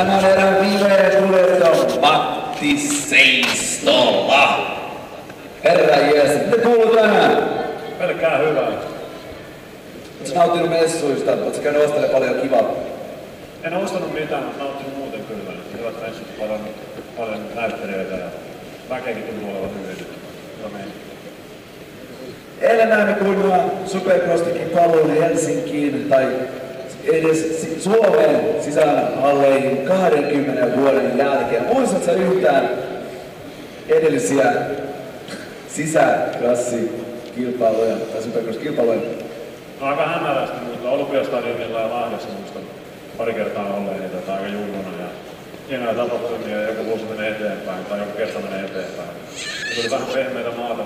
Tämän erän viimeinen kuljettaja on Matti Seistola. Herra Jeesus, mitä kuuluu tänään? Pelkkää hyvää. Oletko nauttinut messuista? Oletko käynyt ostelemaan paljon kivaa? En ostanut mitään, mutta nauttinut muuten kyllä. Hyvät messut, paljon, paljon näyttelijöitä ja väkeäkin tuntuu olevan hyvin. Hyvä meininki. Eilen näimme kuinka Supercrossikin paluun Helsinkiin tai edes Suomeen sisäänhalleihin 20 vuoden jälkeen. Muistatko yhtään edellisiä sisäklassikilpailuja tai Supercross-kilpailuja? No aika hämärästi, mutta Olympiastadionilla ja Lahdessa muistan pari kertaa olleeni tätä aika junnuna ja hienoja tapahtumia joku vuosi menee eteenpäin tai joku kesä menee eteenpäin. Se tuli vähän pehmeitä maata,